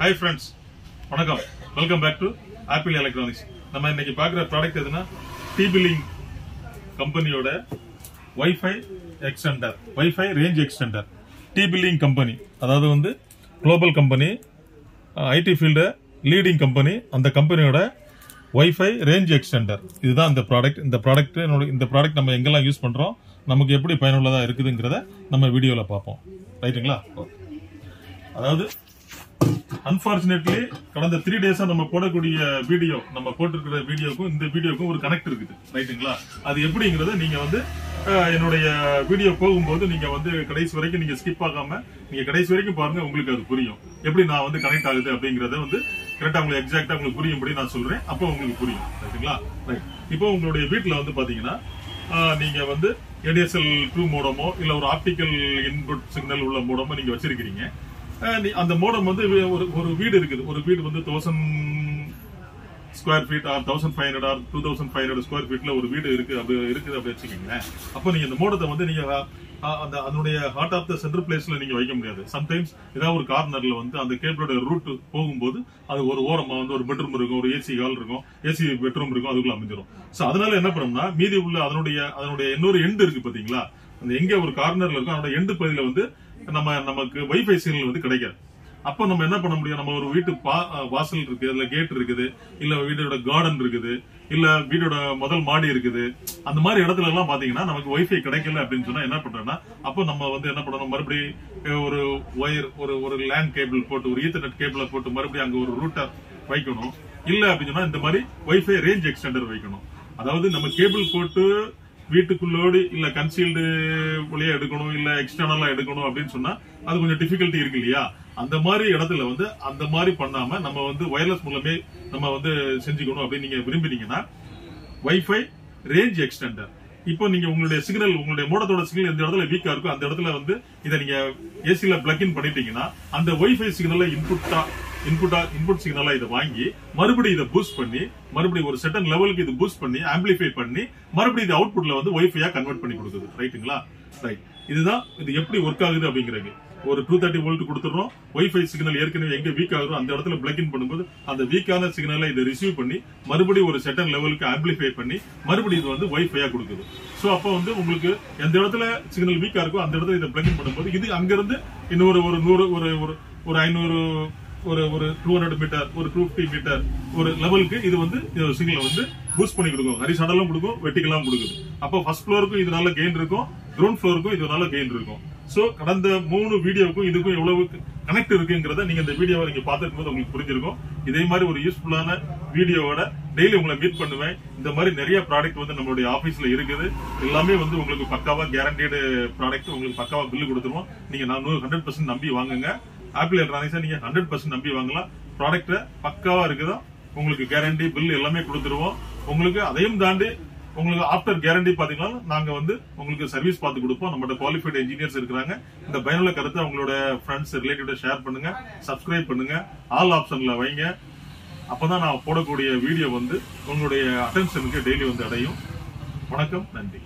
Hi friends வணக்கம். Welcome back to Apple electronics நம்ம இன்னைக்கு பார்க்குற ப்ராடக்ட் எதுனா டிபிலிங் கம்பெனியோட wifi extender wifi range extender TP Link company அதாவது வந்து global company IT field leading company அந்த கம்பெனியோட வைஃபை ரேஞ்ச் எக்ஸ்டெண்டர் இதுதான் இந்த ப்ராடக்ட் இந்த ப்ராடக்ட் இந்த ப்ராடக்ட் நம்ம எங்கெல்லாம் யூஸ் பண்ணுறோம் நமக்கு எப்படி பயனுள்ளதாக இருக்குதுங்கிறத நம்ம வீடியோவில் பார்ப்போம். ரைட்டுங்களா அதாவது அன்பார்ச்சுனேட்லி கடந்த த்ரீ டேஸா நம்ம போடக்கூடிய வீடியோ நம்ம போட்டிருக்கிற வீடியோக்கும் இந்த வீடியோக்கும் ஒரு கனெக்ட் இருக்குது. ரைட்டுங்களா அது எப்படிங்கிறத நீங்க வந்து என்னுடைய வீடியோ போகும்போது நீங்க வந்து கடைசி வரைக்கும் நீங்க ஸ்கிப் ஆகாம நீங்க கடைசி வரைக்கும் பாருங்க உங்களுக்கு அது புரியும். எப்படி நான் வந்து கனெக்ட் ஆகுது அப்படிங்கறத வந்து கரெக்டா உங்களுக்கு எக்ஸாக்டா உங்களுக்கு புரியும்படி நான் சொல்றேன். அப்போ உங்களுக்கு புரியும். ரைட்டுங்களா ரைட் இப்போ உங்களுடைய வீட்டுல வந்து பாத்தீங்கன்னா நீங்க வந்து ஏடிஎஸ்எல் டூ மோடமோ இல்ல ஒரு ஆப்டிக்கல் இன்புட் சிக்னல் உள்ள மோடமோ நீங்க வச்சிருக்கிறீங்க. அந்த மோடம் வந்து ஒரு ஒரு வீடு இருக்குது. ஒரு வீடு வந்து thousand square feet or thousand five hundred or two thousand five hundred square ஃபீட்ல ஒரு வீடு இருக்கு. அப்படி இருக்குது அப்படி வச்சுக்கோங்களேன். அப்போ நீங்க இந்த மோடத்தை வந்து நீங்க அந்த அதனுடைய ஹார்ட் ஆஃப் த சென்டர் பிளேஸ்ல நீங்க வைக்க முடியாது. சம்டைம்ஸ் ஏதாவது ஒரு கார்னர்ல வந்து அந்த கேபிளோட ரூட் போகும்போது அது ஒரு ஓரமா வந்து ஒரு பெட்ரூம் இருக்கும் ஒரு ஏசி ஹால் இருக்கும் ஏசி பெட்ரூம் இருக்கும் அதுக்குள்ள அமைஞ்சிரும். சோ அதனால என்ன பண்ணோம்னா மீதி உள்ள அதனுடைய அதனுடைய இன்னொரு எண்டு இருக்கு பாத்தீங்களா? அந்த எங்க ஒரு கார்னர்ல இருக்கும் அதோட எண்டு பகுதியில வந்து நம்ம நமக்கு வைஃபை சிக்னல் வந்து கிடைக்காது. அப்போ நம்ம என்ன பண்ண முடியும்? நம்ம ஒரு வீட்டு பா- வாசல் இருக்கு இல்ல கேட் இருக்குது இல்ல வீடோட கார்டன் இருக்குது இல்ல வீடோட முதல் மாடி இருக்குது. அந்த மாதிரி இடத்துல எல்லாம் பாத்தீங்கன்னா நமக்கு வைஃபை கிடைக்கல அப்படின்னு சொன்னா என்ன பண்றோம்னா அப்போ நம்ம வந்து என்ன பண்ணணும்? மறுபடியும் ஒரு ஒயர் ஒரு ஒரு லேண்ட் கேபிள் போட்டு ஒரு ஈத்தர்நெட் கேபிளை போட்டு மறுபடியும் அங்க ஒரு ரூட்டை வைக்கணும். இல்ல அப்படின்னு சொன்னா இந்த மாதிரி வைஃபை ரேஞ்ச் எக்ஸ்டெண்டர் வைக்கணும். அதாவது நம்ம கேபிள் போட்டு வீட்டுக்குள்ளோடு இல்ல கன்சீல்டு வழியா எடுக்கணும் இல்ல எக்ஸ்டர்னலா எடுக்கணும் அப்படின்னு சொன்னா அது கொஞ்சம் டிஃபிகல்ட்டி இருக்கு இல்லையா? அந்த மாதிரி இடத்துல வந்து அந்த மாதிரி பண்ணாம நம்ம வந்து வயர்லெஸ் மூலமே நம்ம வந்து செஞ்சுக்கணும் அப்படின்னு நீங்க விரும்பினீங்கன்னா வைஃபை ரேஞ்ச் எக்ஸ்டெண்டர் இப்போ நீங்க உங்களுடைய சிக்னல் உங்களுடைய மோடத்தோட சிக்னல் எந்த இடத்துல வீக்கா இருக்கோ அந்த இடத்துல வந்து இதை நீங்க ஏசியில பிளக் இன் பண்ணிட்டீங்கன்னா அந்த ஒய்ஃபை சிக்னலை இன்புட்டா இன்புட்டா இன்புட் சிக்னலா இதை வாங்கி மறுபடியும் இதை பூஸ்ட் பண்ணி மறுபடியும் ஒரு செட்டன் லெவலுக்கு இது பூஸ்ட் பண்ணி ஆம்பிளிஃபை பண்ணி மறுபடியும் இது அவுட்புட்ல வந்து ஒய்ஃபையா கன்வெர்ட் பண்ணி கொடுக்குது. ரைட்டுங்களா ரைட் இதுதான் இது எப்படி ஒர்க் ஆகுது அப்படிங்கிறது ஒரு டூ தேர்ட்டி வோல்ட் கொடுத்துறோம் ஒய்ஃபை சிக்னல் ஏற்கனவே எங்க வீக் ஆகுதோ அந்த இடத்துல பிளக் இன் பண்ணும்போது அந்த வீக்கான சிக்னலை இதை ரிசீவ் பண்ணி மறுபடியும் ஒரு செட்டன் லெவலுக்கு ஆம்பிளிஃபை பண்ணி மறுபடியும் இது வந்து ஒய்ஃபையா கொடுக்குது. ஸோ அப்போ வந்து உங்களுக்கு எந்த இடத்துல சிக்னல் வீக்கா இருக்கோ அந்த இடத்துல இதை பிளக் இன் பண்ணும்போது இது அங்கிருந்து இன்னொரு ஒரு நூறு ஒரு ஒரு ஒரு ஐநூறு ஒரு ஒரு டூ ஹண்ட்ரட் மீட்டர் ஒரு டூ ஃபிஃப்டி மீட்டர் ஒரு லெவலுக்கு இது வந்து சிக்னல் வந்து பூஸ்ட் பண்ணி கொடுக்கும். ஹரிசாண்டலும் கொடுக்கும் வெட்டிக்கலாம் கொடுக்குது. அப்போ ஃபர்ஸ்ட் ஃப்ளோருக்கும் இது நல்ல கெயின் இருக்கும் கிரவுண்ட் ஃப்ளோருக்கும் இது நல்ல கெயின் இருக்கும். ஸோ கடந்த மூணு வீடியோவுக்கும் இதுக்கும் எவ்வளவு கனெக்ட் இருக்குங்கிறத நீங்க இந்த வீடியோவை நீங்க பார்த்துருக்கும் போது உங்களுக்கு புரிஞ்சிருக்கும். இதே மாதிரி ஒரு யூஸ்ஃபுல்லான வீடியோவோட டெய்லி உங்களை மீட் பண்ணுவேன். இந்த மாதிரி நிறைய ப்ராடக்ட் வந்து நம்மளுடைய ஆஃபீஸில் இருக்குது. எல்லாமே வந்து உங்களுக்கு பக்காவா கேரண்டீடு ப்ராடக்ட் உங்களுக்கு பக்காவா பில்லு கொடுத்துருவோம். நீங்க நான் ஹண்ட்ரட் பர்சன்ட் நம்பி வாங்குங்க. ஆப்பிள் எலக்ட்ரானிக்ஸை நீங்க ஹண்ட்ரட் பர்சன்ட் நம்பி வாங்கலாம். ப்ராடக்ட் பக்காவா இருக்குதோ? உங்களுக்கு கேரண்டி பில் எல்லாமே கொடுத்துருவோம். உங்களுக்கு அதையும் தாண்டி உங்களுக்கு ஆஃப்டர் கேரண்டி பாத்தீங்கன்னா நாங்க வந்து உங்களுக்கு சர்வீஸ் பார்த்து கொடுப்போம். நம்மகிட்ட குவாலிஃபைட் இன்ஜினியர்ஸ் இருக்கிறாங்க. இந்த பயனுள்ள கருத்தை உங்களோட ஃப்ரெண்ட்ஸ் ரிலேட்டிவ் ஷேர் பண்ணுங்க. சப்ஸ்கிரைப் பண்ணுங்க. ஆல் ஆப்ஷன்ல வைங்க. அப்பதான் நான் போடக்கூடிய வீடியோ வந்து உங்களுடைய அட்டென்ஷனுக்கு டெய்லி வந்து அடையும். வணக்கம் நன்றி.